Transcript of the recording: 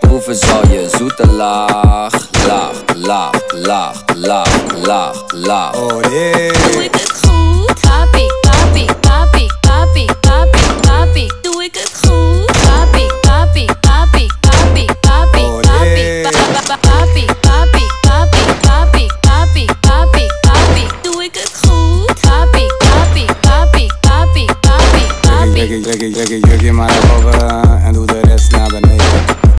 Proeven zal je zoete laag, laag, laag, laag, laag, laag, laag. Oh yeah. Doe ik het goed? Papi, papi, papi, papi, papi, papi. Doe ik het goed? Papi, papi, papi, papi, papi, Oh, papi, papi, papi, papi, papi, papi, papi, papi. Doe ik het goed? Papi, papi, papi, papi, papi, papi. Reggae, maar over.